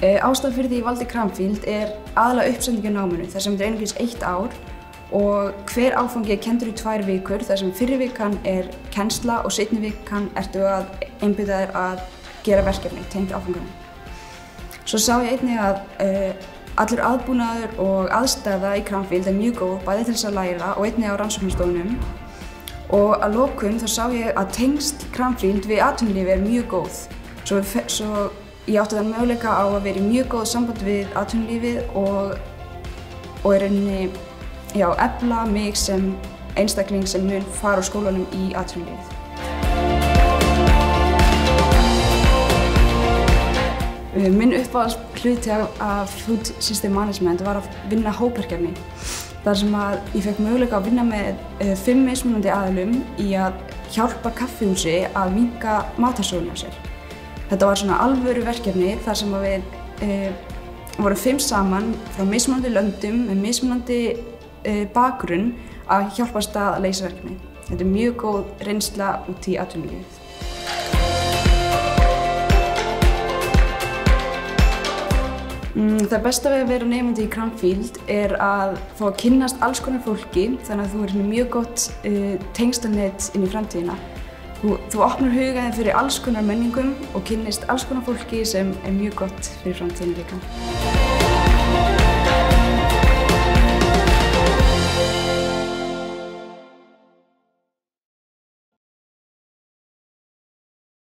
Ástæð fyrir því ég valdi Cranfield er aðalega uppsendingu náminu þar sem þetta er einhvers eitt ár og hver áfangi er kendur í tvær vikur þar sem fyrir vikan er kennsla og setni vikan ertu að einbyggja þér að gera verkefni tengt áfangunum. Svo sá ég einnig að uh, allur aðbúnaður og aðstæða í Cranfield er mjög góð bæði til þess að læra og einnig á rannsóknarstofunum og að lokum þá sá ég að tengst Cranfield við atvinnulífi er mjög góð. Svo, svo ég átti þann möguleika á að vera í mjög góð samband við atvinnulífið og, og er einni, já, efla mig sem einstakling sem mun fara á skólanum í atvinnulífið. Minn uppáhalds hluti af Food System Management var að vinna hóperkefni. Þar sem að ég fekk möguleika að vinna með uh, fimm mismunandi aðlum í að hjálpa kaffihúsi að minka matarsóðun á sér. Þetta var svona alvöru verkefni þar sem við uh, vorum fimm saman frá mismunandi löndum með mismunandi uh, bakgrunn að hjálpa stað að leysa verkefni. Þetta er mjög góð reynsla út í atvinnulífið. Mm, það besta við að vera nefndi í Cranfield er að fá að kynnast alls konar fólki þannig að þú er mjög gott uh, tengslanett inn í framtíðina. Þú, þú opnar hugaðin fyrir alls konar menningum og kynnist alls konar fólki sem er mjög gott fyrir framtíðina líka.